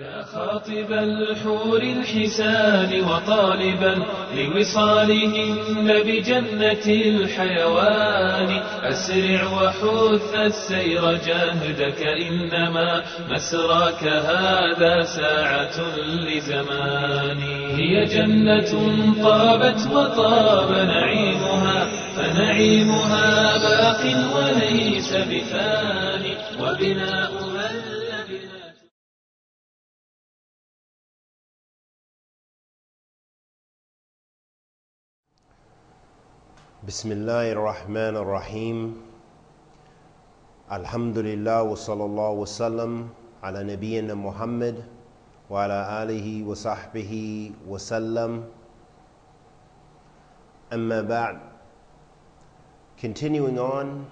يا خاطب الحور الحسان وطالبا لوصالهن بجنة الحيوان أسرع وحث السير جاهدك إنما مسراك هذا ساعة لزمان. هي جنة طابت وطاب نعيمها فنعيمها باق وليس بفان وبناؤها بسم الله الرحمن الرحيم الحمد لله وصلى الله وسلم على نبينا محمد وعلى آله وصحبه وسلم أما بعد Continuing on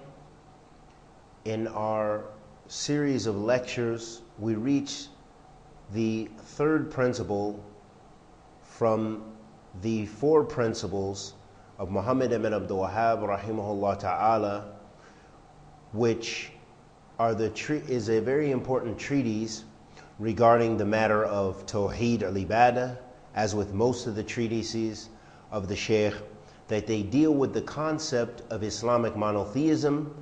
in our series of lectures, we reach the third principle from the four principles of Muhammad ibn Abdul Wahhab rahimahullah ta'ala, which are the is a very important treatise regarding the matter of Tawheed al-Ibadah, as with most of the treatises of the Shaykh, that they deal with the concept of Islamic monotheism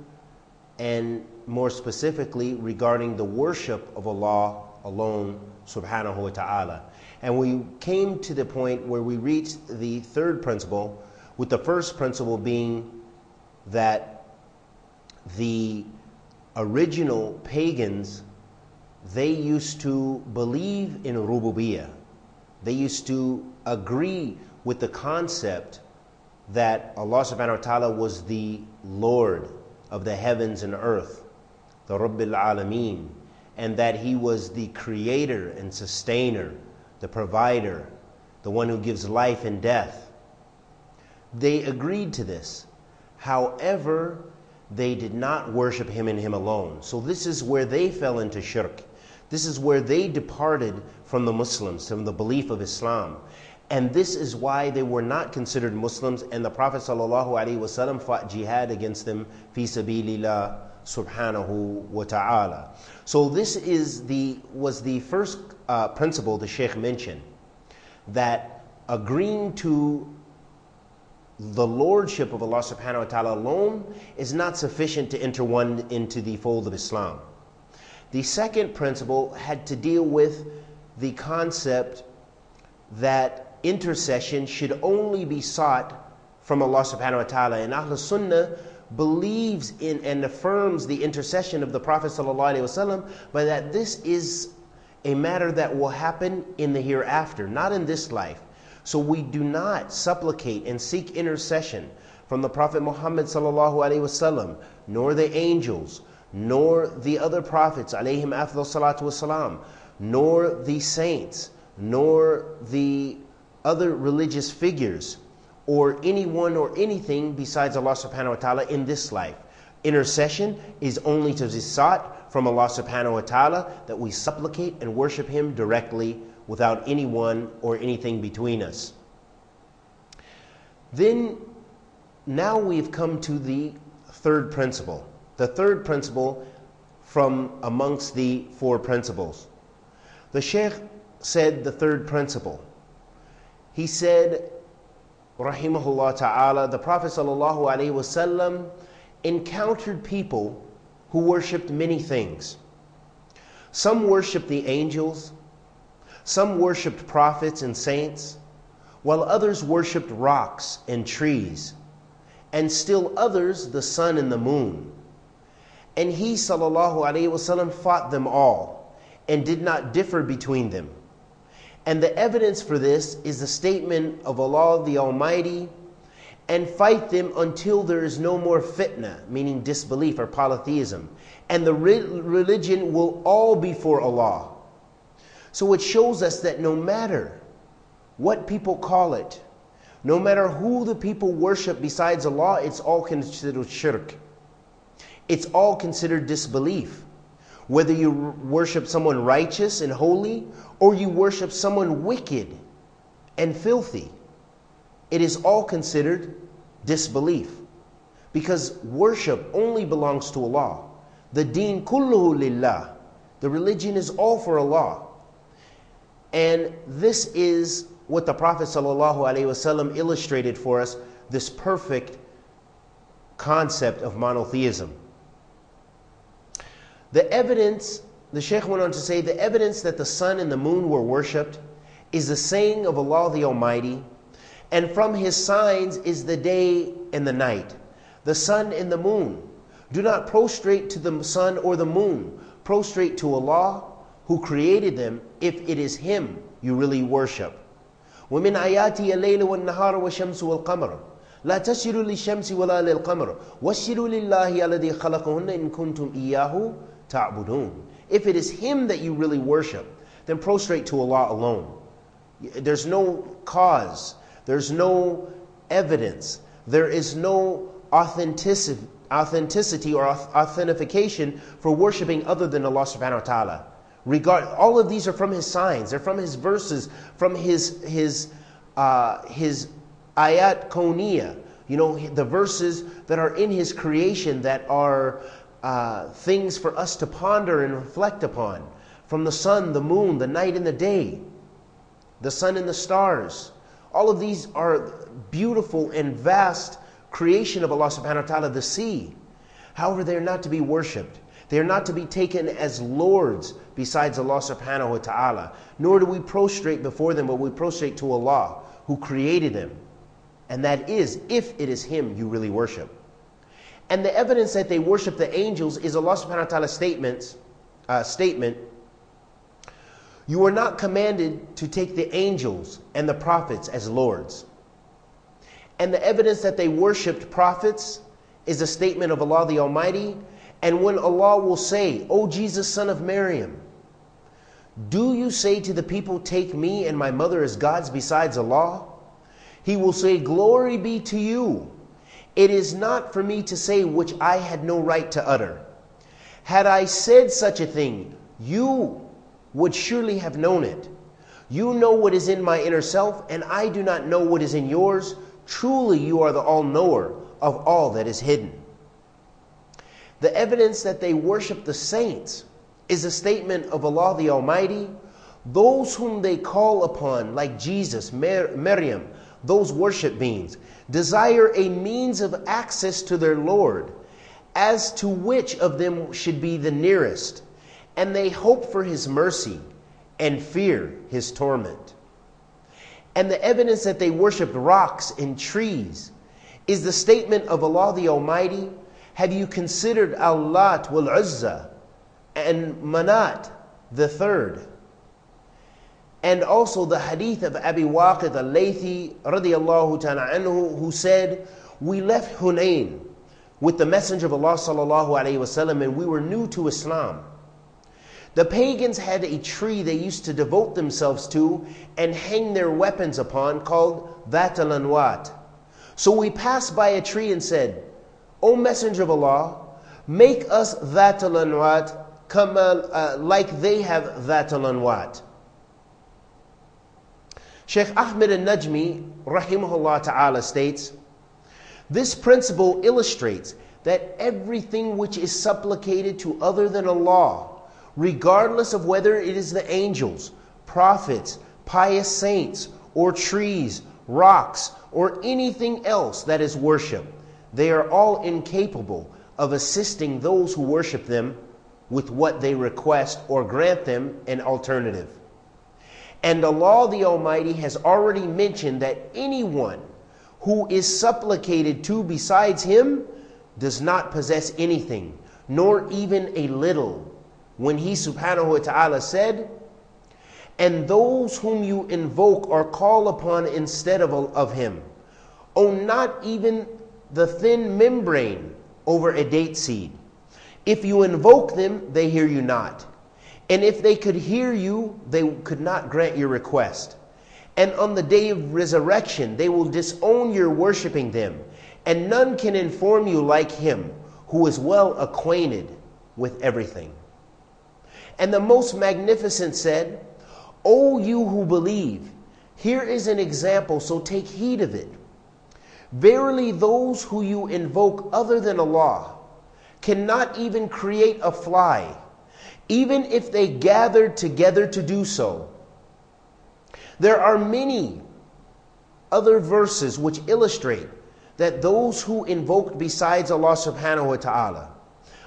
and more specifically regarding the worship of Allah alone subhanahu wa ta'ala. And we came to the point where we reached the third principle, with the first principle being that the original pagans they used to believe in rububiyah. They used to agree with the concept that Allah subhanahu wa ta'ala was the Lord of the heavens and earth, the Rabbil Alameen, and that He was the creator and sustainer, the provider, the one who gives life and death. They agreed to this. However, they did not worship Him and Him alone. So, this is where they fell into shirk. This is where they departed from the Muslims, from the belief of Islam. And this is why they were not considered Muslims, and the Prophet ﷺ fought jihad against them, fi sabilillah subhanahu wa ta'ala. So this is the, was the first uh, principle the Sheikh mentioned, that agreeing to the lordship of Allah subhanahu wa ta'ala alone is not sufficient to enter one into the fold of Islam. The second principle had to deal with the concept that intercession should only be sought from Allah subhanahu wa ta'ala. And Ahl Sunnah believes in and affirms the intercession of the Prophet wasallam, but that this is a matter that will happen in the hereafter, not in this life. So we do not supplicate and seek intercession from the Prophet Muhammad wasallam, nor the angels, nor the other prophets alayhim wasalam, nor the saints, nor the other religious figures, or anyone or anything besides Allah subhanahu wa ta'ala in this life. Intercession is only to be sought from Allah subhanahu wa ta'ala that we supplicate and worship Him directly without anyone or anything between us. Then, now we've come to the third principle. The third principle from amongst the four principles. The Sheikh said the third principle. He said, Rahimahullah ta'ala, the Prophet wasallam encountered people who worshipped many things. Some worshipped the angels, some worshipped prophets and saints, while others worshipped rocks and trees, and still others the sun and the moon. And he sallallahu alaihi wasallam fought them all and did not differ between them. And the evidence for this is the statement of Allah the Almighty and fight them until there is no more fitna, meaning disbelief or polytheism. And the re- religion will all be for Allah. So it shows us that no matter what people call it, no matter who the people worship besides Allah, it's all considered shirk. It's all considered disbelief. Whether you worship someone righteous and holy or you worship someone wicked and filthy, it is all considered disbelief. Because worship only belongs to Allah. The deen kulluhu lillah. The religion is all for Allah. And this is what the Prophet ﷺ illustrated for us this perfect concept of monotheism. The evidence, the Sheikh went on to say, the evidence that the sun and the moon were worshipped is the saying of Allah the Almighty, and from His signs is the day and the night, the sun and the moon. Do not prostrate to the sun or the moon, prostrate to Allah who created them if it is Him you really worship. ومن آياته الليل والنهار والشمس والقمر لا تسجدوا للشمس ولا للقمر واسجدوا لله الذي خلقهن إن كنتم إياه تعبدون If it is Him that you really worship, then prostrate to Allah alone. There's no cause, there's no evidence, there is no authenticity, authenticity or authentication for worshiping other than Allah subhanahu wa ta'ala. Regard, all of these are from his signs. They're from his verses, from his his uh, his ayat koniya. You know, the verses that are in his creation that are uh, things for us to ponder and reflect upon. From the sun, the moon, the night and the day, the sun and the stars. All of these are beautiful and vast creation of Allah subhanahu wa ta'ala, the sea. However, they are not to be worshipped. They are not to be taken as lords besides Allah subhanahu wa ta'ala. Nor do we prostrate before them, but we prostrate to Allah who created them. And that is if it is Him you really worship. And the evidence that they worship the angels is Allah subhanahu wa ta'ala's statements, uh, statement. You are not commanded to take the angels and the prophets as lords. And the evidence that they worshipped prophets is a statement of Allah the Almighty and when Allah will say, O Jesus, son of Maryam, do you say to the people, Take me and my mother as gods besides Allah? He will say, Glory be to you. It is not for me to say which I had no right to utter. Had I said such a thing, you would surely have known it. You know what is in my inner self, and I do not know what is in yours. Truly, you are the all knower of all that is hidden. The evidence that they worship the saints is a statement of Allah the Almighty. Those whom they call upon, like Jesus, Maryam, those worship beings, desire a means of access to their Lord, as to which of them should be the nearest, and they hope for His mercy and fear His torment. And the evidence that they worship rocks and trees is the statement of Allah the Almighty have you considered Al-Lat wal Uzza and Manat the third? And also the hadith of Abi Waqid al-Laythi radiyallahu ta'ala anhu who said, We left Hunain with the Messenger of Allah sallallahu alayhi wasallam and we were new to Islam. The pagans had a tree they used to devote themselves to and hang their weapons upon called Dhat al-Anwat. So we passed by a tree and said, O Messenger of Allah, make us that al uh, like they have that what? Sheikh Ahmed al-Najmi, rahimahullah ta'ala, states, this principle illustrates that everything which is supplicated to other than Allah, regardless of whether it is the angels, prophets, pious saints, or trees, rocks, or anything else that is worship, they are all incapable of assisting those who worship them with what they request or grant them an alternative. And Allah the Almighty has already mentioned that anyone who is supplicated to besides Him does not possess anything, nor even a little. When He subhanahu wa ta'ala said, And those whom you invoke or call upon instead of, of Him, own not even the thin membrane over a date seed. If you invoke them, they hear you not. And if they could hear you, they could not grant your request. And on the day of resurrection, they will disown your worshiping them. And none can inform you like him, who is well acquainted with everything. And the most magnificent said, O you who believe, here is an example, so take heed of it. Verily, those who you invoke other than Allah cannot even create a fly, even if they gathered together to do so. There are many other verses which illustrate that those who invoke besides Allah subhanahu wa ta'ala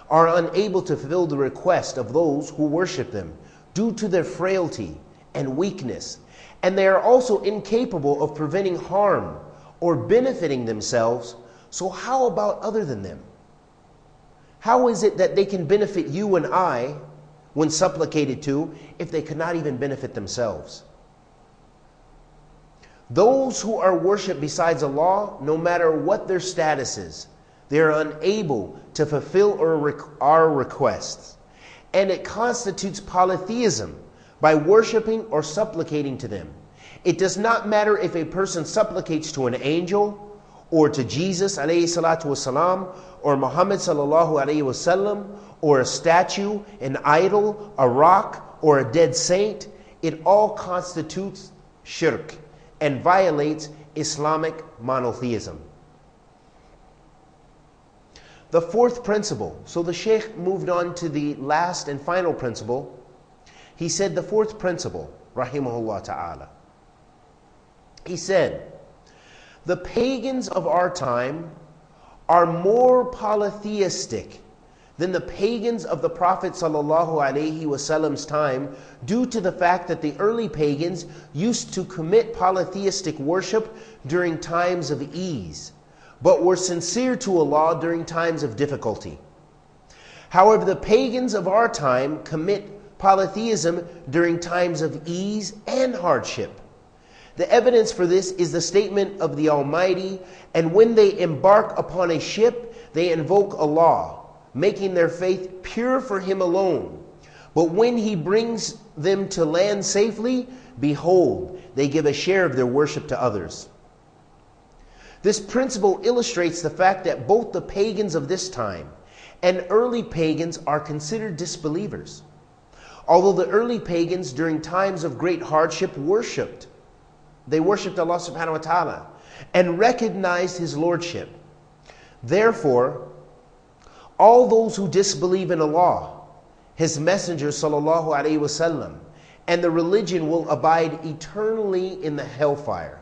are unable to fulfill the request of those who worship them due to their frailty and weakness, and they are also incapable of preventing harm or benefiting themselves. So, how about other than them? How is it that they can benefit you and I when supplicated to if they could not even benefit themselves? Those who are worshipped besides Allah, no matter what their status is, they are unable to fulfill our requests. And it constitutes polytheism by worshiping or supplicating to them. It does not matter if a person supplicates to an angel or to Jesus alayhi salatu or Muhammad sallallahu wasallam or a statue, an idol, a rock, or a dead saint. It all constitutes shirk and violates Islamic monotheism. The fourth principle, so the Sheikh moved on to the last and final principle. He said the fourth principle, rahimahullah ta'ala. He said, the pagans of our time are more polytheistic than the pagans of the Prophet Wasallam's time due to the fact that the early pagans used to commit polytheistic worship during times of ease, but were sincere to Allah during times of difficulty. However, the pagans of our time commit polytheism during times of ease and hardship. The evidence for this is the statement of the Almighty, and when they embark upon a ship, they invoke Allah making their faith pure for Him alone. But when He brings them to land safely, behold, they give a share of their worship to others. This principle illustrates the fact that both the pagans of this time and early pagans are considered disbelievers. Although the early pagans during times of great hardship worshiped, they worshiped Allah subhanahu wa ta'ala and recognized His Lordship. Therefore, all those who disbelieve in Allah, His Messenger sallallahu alaihi wasallam, and the religion will abide eternally in the hellfire.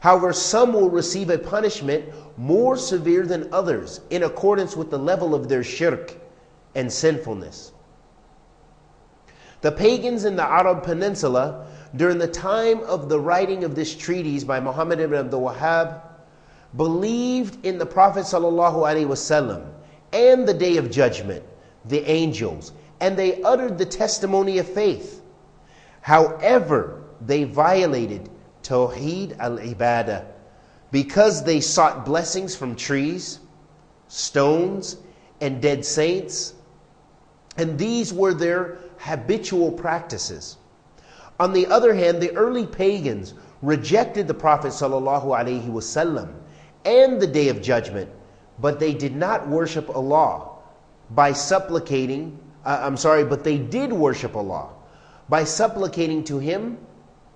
However, some will receive a punishment more severe than others in accordance with the level of their shirk and sinfulness. The pagans in the Arab Peninsula, during the time of the writing of this treatise by Muhammad ibn Abdul Wahhab, believed in the Prophet and the day of judgment, the angels, and they uttered the testimony of faith. However, they violated Tawheed al Ibadah because they sought blessings from trees, stones, and dead saints, and these were their habitual practices. On the other hand, the early pagans rejected the Prophet ﷺ and the day of judgment but they did not worship Allah by supplicating, uh, I'm sorry, but they did worship Allah by supplicating to Him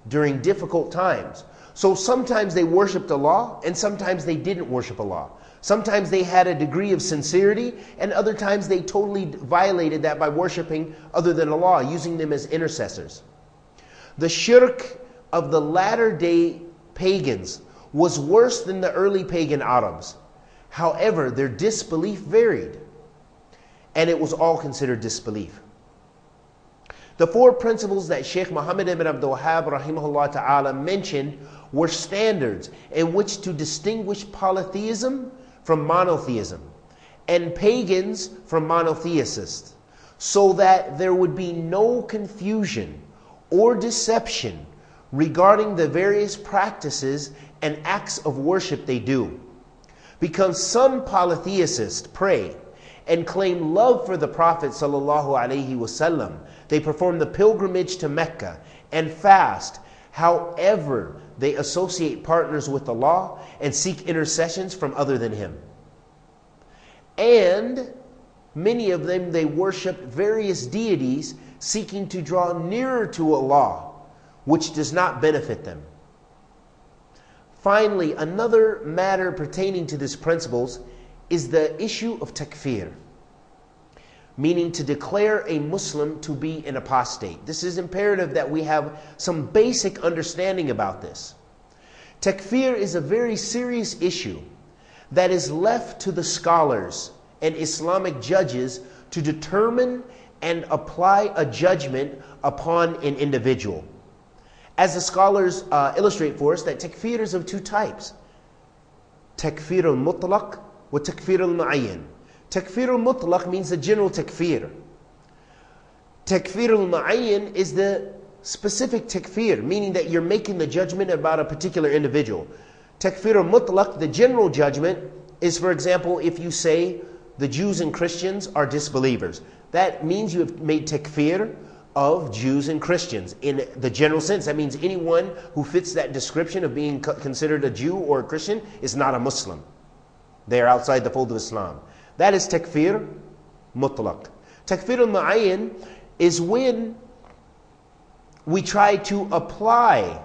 during difficult times. So sometimes they worshiped Allah and sometimes they didn't worship Allah. Sometimes they had a degree of sincerity and other times they totally violated that by worshiping other than Allah, using them as intercessors. The shirk of the latter day pagans was worse than the early pagan Arabs. However, their disbelief varied, and it was all considered disbelief. The four principles that Sheikh Muhammad ibn Abdul Wahhab rahimahullah ta'ala mentioned were standards in which to distinguish polytheism from monotheism and pagans from monotheists so that there would be no confusion or deception regarding the various practices and acts of worship they do. Because some polytheists pray and claim love for the Prophet wasallam. They perform the pilgrimage to Mecca and fast. However, they associate partners with Allah and seek intercessions from other than Him. And many of them they worship various deities seeking to draw nearer to Allah, which does not benefit them. Finally, another matter pertaining to these principles is the issue of takfir. meaning to declare a Muslim to be an apostate. This is imperative that we have some basic understanding about this. Takfir is a very serious issue that is left to the scholars and Islamic judges to determine and apply a judgment upon an individual. As the scholars uh, illustrate for us, that takfir is of two types takfir al mutlaq wa takfir al mu'ayyan. Takfir al mutlaq means the general takfir. Takfir al mu'ayyan is the specific takfir, meaning that you're making the judgment about a particular individual. Takfir al mutlaq, the general judgment, is for example, if you say the Jews and Christians are disbelievers. That means you have made takfir of Jews and Christians. In the general sense, that means anyone who fits that description of being considered a Jew or a Christian is not a Muslim. They are outside the fold of Islam. That is takfir mutlaq. Takfir al-mu'ayyan is when we try to apply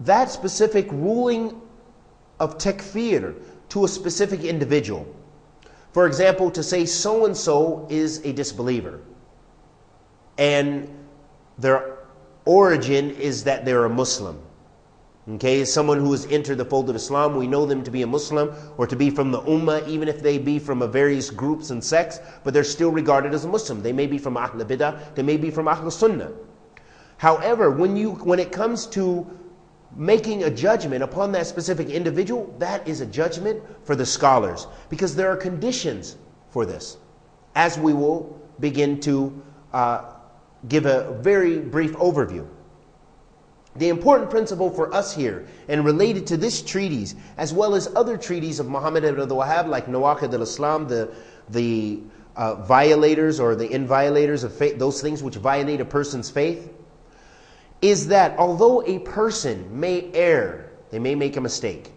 that specific ruling of takfir to a specific individual. For example, to say so and so is a disbeliever and their origin is that they're a Muslim. Okay, someone who has entered the fold of Islam, we know them to be a Muslim or to be from the Ummah, even if they be from various groups and sects, but they're still regarded as a Muslim. They may be from Ahl Bidah, they may be from Ahl Sunnah. However, when, you, when it comes to making a judgment upon that specific individual, that is a judgment for the scholars because there are conditions for this, as we will begin to uh, give a very brief overview. The important principle for us here, and related to this treatise, as well as other treaties of Muhammad ibn Abdul Wahhab, like Nawaqid al Islam, the, the uh, violators or the inviolators of faith, those things which violate a person's faith, is that although a person may err, they may make a mistake,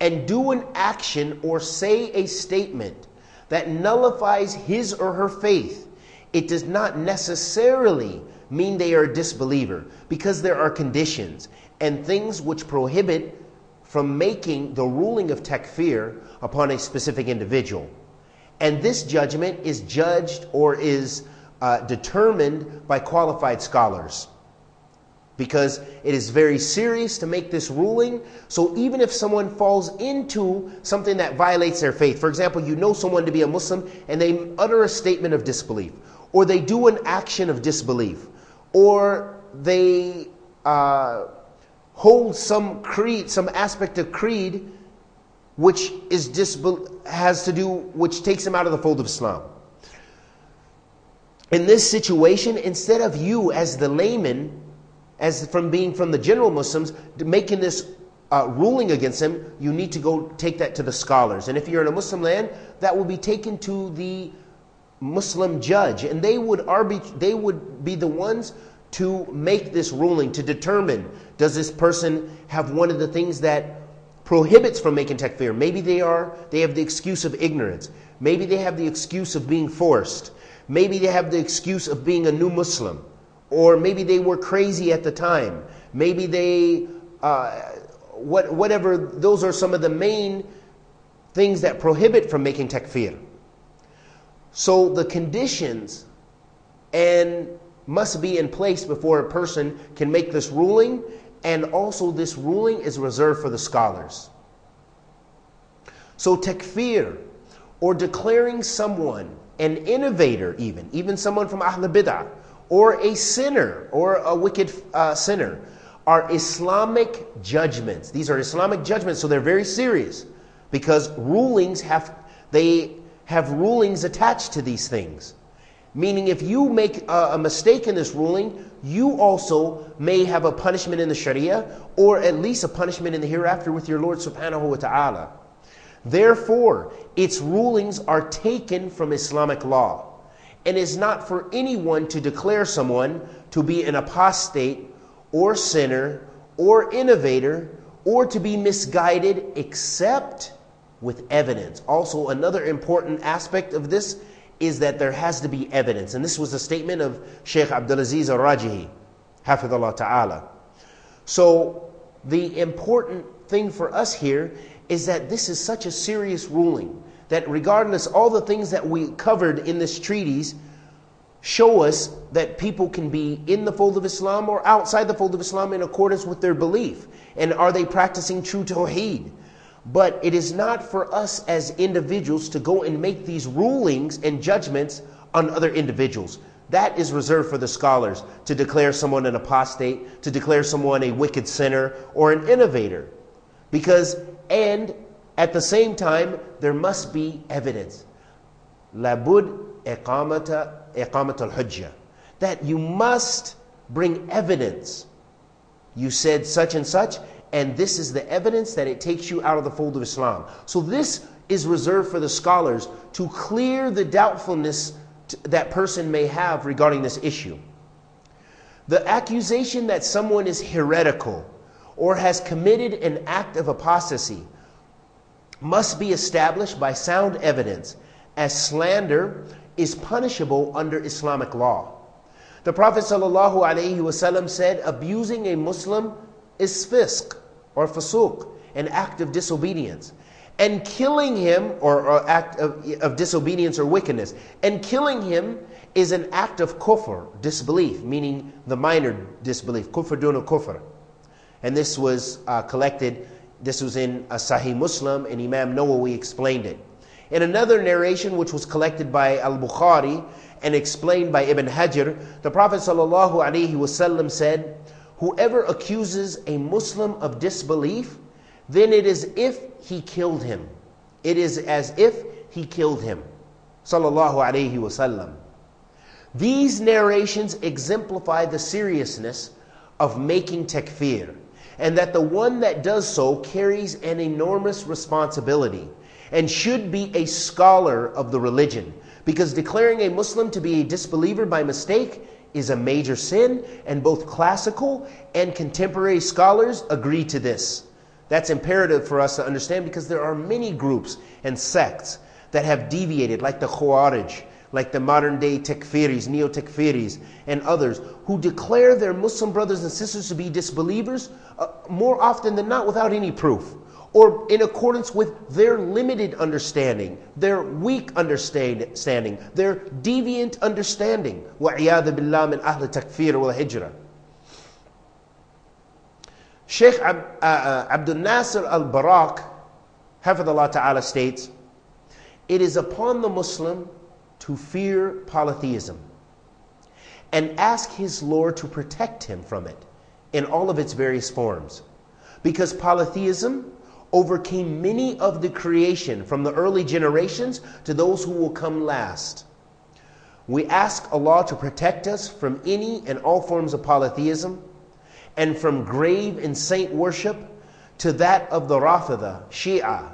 and do an action or say a statement that nullifies his or her faith, it does not necessarily mean they are a disbeliever because there are conditions and things which prohibit from making the ruling of takfir upon a specific individual. And this judgment is judged or is uh, determined by qualified scholars because it is very serious to make this ruling. So even if someone falls into something that violates their faith, for example, you know someone to be a Muslim and they utter a statement of disbelief, or they do an action of disbelief, or they uh, hold some creed, some aspect of creed, which is disbel- has to do, which takes them out of the fold of Islam. In this situation, instead of you as the layman, as from being from the general Muslims, making this uh, ruling against them, you need to go take that to the scholars. And if you're in a Muslim land, that will be taken to the Muslim judge, and they would arbit- they would be the ones to make this ruling to determine does this person have one of the things that prohibits from making takfir. Maybe they are they have the excuse of ignorance. Maybe they have the excuse of being forced. Maybe they have the excuse of being a new Muslim, or maybe they were crazy at the time. Maybe they uh, what, whatever. Those are some of the main things that prohibit from making takfir. So the conditions and must be in place before a person can make this ruling, and also this ruling is reserved for the scholars. So takfir, or declaring someone an innovator, even even someone from Ahl Bidah, or a sinner or a wicked uh, sinner, are Islamic judgments. These are Islamic judgments, so they're very serious because rulings have they have rulings attached to these things. Meaning, if you make a, a, mistake in this ruling, you also may have a punishment in the Sharia, or at least a punishment in the hereafter with your Lord subhanahu wa ta'ala. Therefore, its rulings are taken from Islamic law. And is not for anyone to declare someone to be an apostate or sinner or innovator or to be misguided except with evidence. Also, another important aspect of this is that there has to be evidence. And this was a statement of Sheikh Abdulaziz al Rajihi, Hafidullah Ta'ala. So, the important thing for us here is that this is such a serious ruling that regardless all the things that we covered in this treatise show us that people can be in the fold of Islam or outside the fold of Islam in accordance with their belief. And are they practicing true tawheed? But it is not for us as individuals to go and make these rulings and judgments on other individuals. That is reserved for the scholars to declare someone an apostate, to declare someone a wicked sinner, or an innovator. Because, and at the same time, there must be evidence. Labud iqamata iqamat al-hujjah. That you must bring evidence. You said such and such, and this is the evidence that it takes you out of the fold of Islam. So this is reserved for the scholars to clear the doubtfulness that person may have regarding this issue. The accusation that someone is heretical or has committed an act of apostasy must be established by sound evidence, as slander is punishable under Islamic law. The Prophet ﷺ said, abusing a Muslim is fisk or fasuk, an act of disobedience. And killing him, or, or act of, of disobedience or wickedness, and killing him is an act of kufr, disbelief, meaning the minor disbelief, kufr duna kufr. And this was uh, collected, this was in a Sahih Muslim, and Imam Nawawi explained it. In another narration, which was collected by Al Bukhari and explained by Ibn Hajar, the Prophet ﷺ said, Whoever accuses a Muslim of disbelief, then it is if he killed him. It is as if he killed him. Sallallahu Wasallam. These narrations exemplify the seriousness of making takfir, and that the one that does so carries an enormous responsibility and should be a scholar of the religion. Because declaring a Muslim to be a disbeliever by mistake is a major sin, and both classical and contemporary scholars agree to this. That's imperative for us to understand because there are many groups and sects that have deviated, like the Khawarij, like the modern day Takfiris, Neo Takfiris, and others, who declare their Muslim brothers and sisters to be disbelievers uh, more often than not without any proof or in accordance with their limited understanding, their weak understanding, their deviant understanding. وَعِيَاذَ بِاللَّهِ مِنْ أَهْلِ تَكْفِيرِ وَالْهِجْرَةِ Sheikh Ab, uh, uh, Abdul Nasir al-Barak, Hafidullah Ta'ala states, It is upon the Muslim to fear polytheism and ask his Lord to protect him from it in all of its various forms. Because polytheism overcame many of the creation from the early generations to those who will come last. We ask Allah to protect us from any and all forms of polytheism and from grave and saint worship to that of the Rafida, Shia.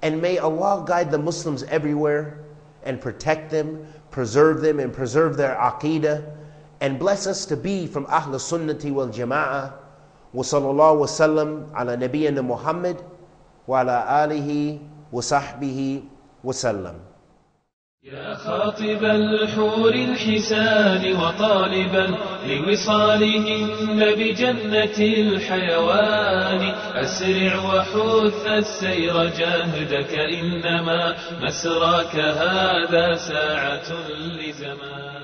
And may Allah guide the Muslims everywhere and protect them, preserve them, and preserve their aqidah, and bless us to be from Ahl Sunnati wal Jama'ah. وصلى الله وسلم على نبينا محمد وعلى آله وصحبه وسلم يا خاطب الحور الحسان وطالبا لوصالهن بجنة الحيوان. أسرع وحث السير جاهدك إنما مسراك هذا ساعة لزمان.